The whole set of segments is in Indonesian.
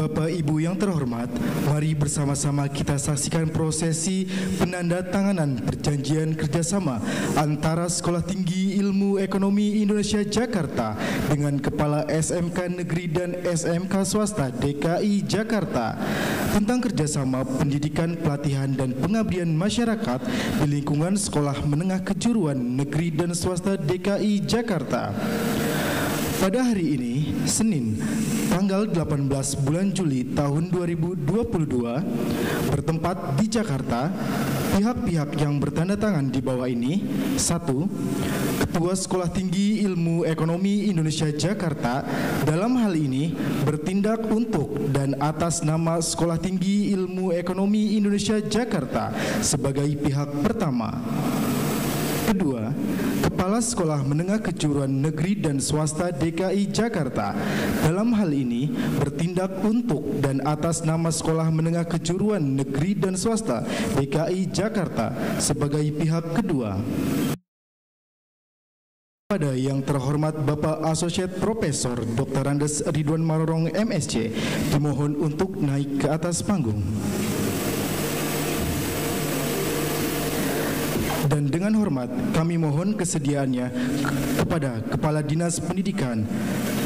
Bapak Ibu yang terhormat, mari bersama-sama kita saksikan prosesi penandatanganan perjanjian kerjasama antara Sekolah Tinggi Ilmu Ekonomi Indonesia Jakarta dengan Kepala SMK Negeri dan SMK Swasta DKI Jakarta tentang kerjasama pendidikan, pelatihan, dan pengabdian masyarakat di lingkungan Sekolah Menengah Kejuruan Negeri dan Swasta DKI Jakarta. Pada hari ini, Senin, tanggal 18 bulan Juli tahun 2022, bertempat di Jakarta, pihak-pihak yang bertanda tangan di bawah ini, satu, Ketua Sekolah Tinggi Ilmu Ekonomi Indonesia Jakarta dalam hal ini bertindak untuk dan atas nama Sekolah Tinggi Ilmu Ekonomi Indonesia Jakarta sebagai pihak pertama. Kedua, Kepala Sekolah Menengah Kejuruan Negeri dan Swasta DKI Jakarta dalam hal ini bertindak untuk dan atas nama Sekolah Menengah Kejuruan Negeri dan Swasta DKI Jakarta sebagai pihak kedua. Pada yang terhormat Bapak Asosiat Profesor Dr. Andes Ridwan Marorong MSc dimohon untuk naik ke atas panggung. Dan dengan hormat kami mohon kesediaannya kepada Kepala Dinas Pendidikan,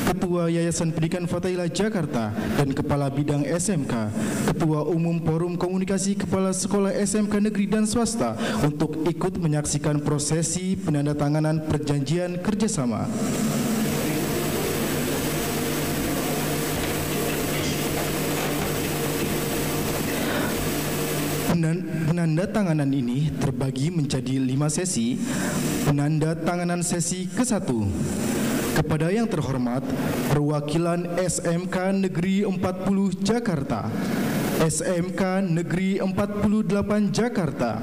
Ketua Yayasan Pendidikan Fatailah Jakarta dan Kepala Bidang SMK, Ketua Umum Forum Komunikasi Kepala Sekolah SMK Negeri dan Swasta untuk ikut menyaksikan prosesi penandatanganan perjanjian kerjasama. Penanda tanganan ini terbagi menjadi lima sesi. Penanda tanganan sesi ke-1 kepada yang terhormat perwakilan SMK Negeri 40 Jakarta, SMK Negeri 48 Jakarta,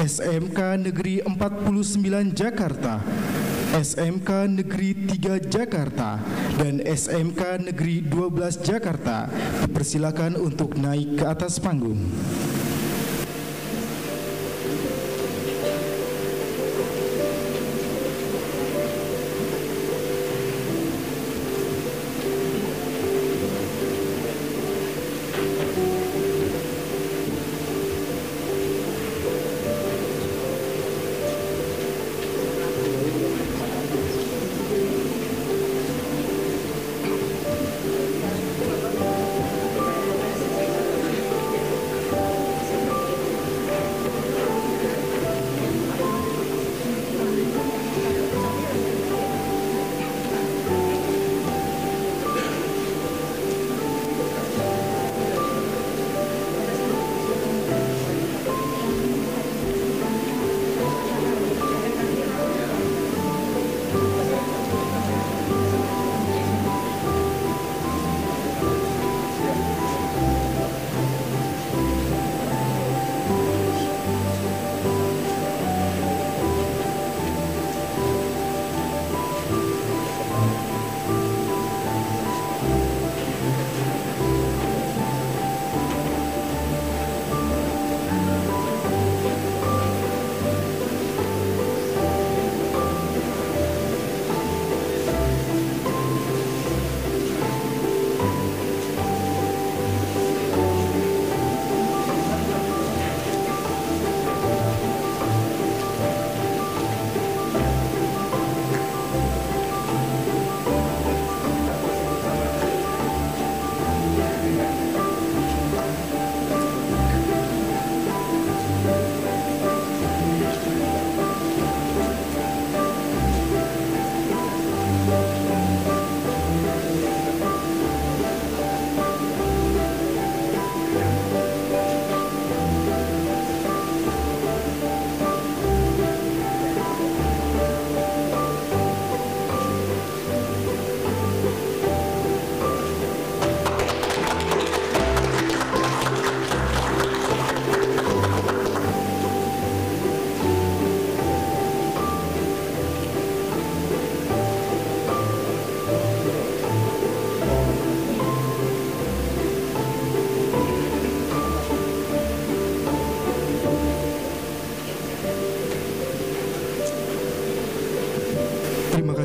SMK Negeri 49 Jakarta, SMK Negeri 3 Jakarta dan SMK Negeri 12 Jakarta dipersilakan untuk naik ke atas panggung.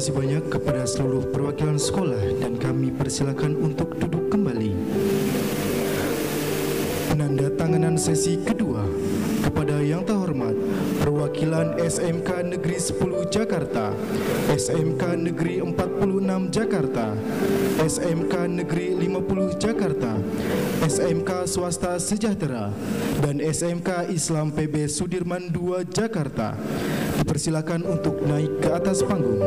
kasih banyak kepada seluruh perwakilan sekolah dan kami persilakan untuk duduk kembali. Penanda tanganan sesi kedua kepada yang terhormat perwakilan SMK Negeri 10 Jakarta, SMK Negeri 46 Jakarta, SMK Negeri 50 Jakarta, SMK Swasta Sejahtera, dan SMK Islam PB Sudirman 2 Jakarta. Dipersilakan untuk naik ke atas panggung.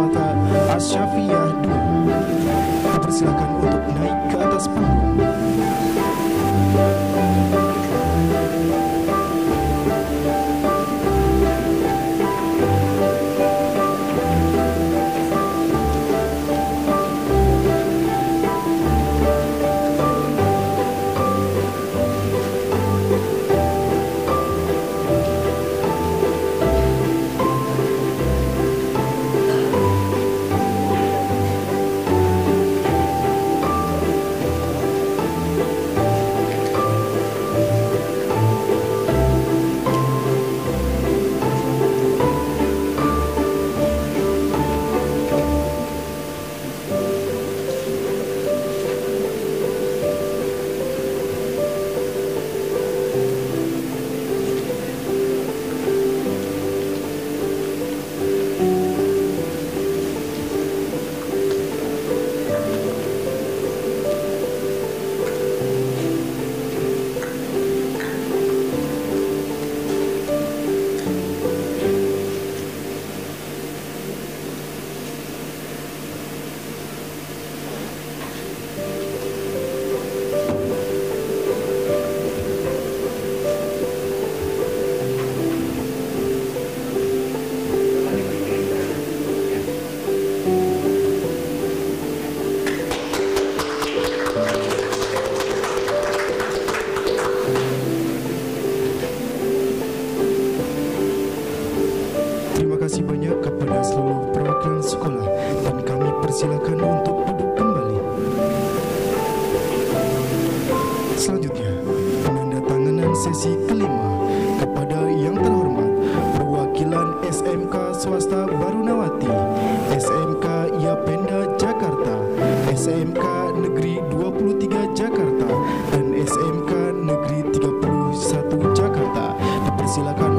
Swasta Asyafiyah 2. Dipersilakan untuk kasih banyak kepada seluruh perwakilan sekolah dan kami persilakan untuk duduk kembali. Selanjutnya, penandatanganan sesi kelima kepada yang terhormat perwakilan SMK Swasta Barunawati, SMK Yapenda Jakarta, SMK Negeri 23 Jakarta, dan SMK Negeri 31 Jakarta. Dipersilakan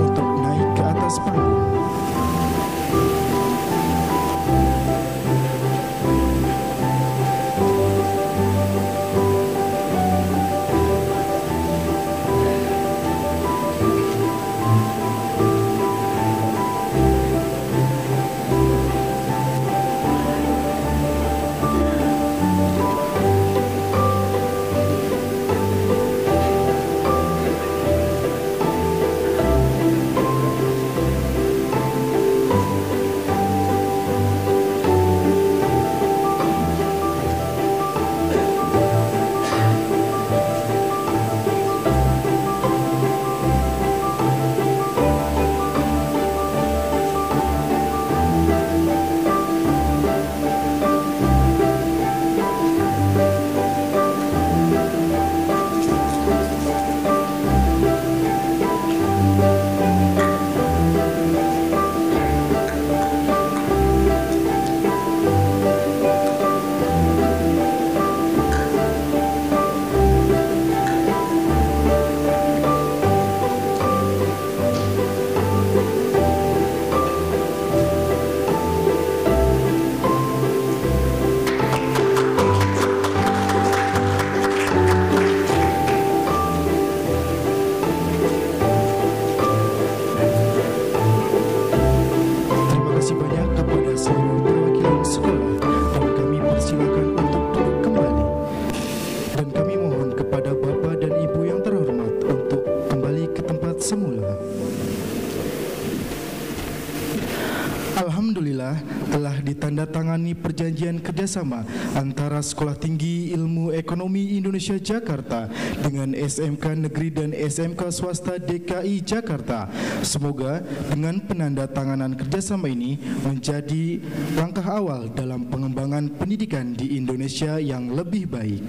Alhamdulillah telah ditandatangani perjanjian kerjasama antara Sekolah Tinggi Ilmu Ekonomi Indonesia Jakarta dengan SMK Negeri dan SMK Swasta DKI Jakarta. Semoga dengan penandatanganan kerjasama ini menjadi langkah awal dalam pengembangan pendidikan di Indonesia yang lebih baik.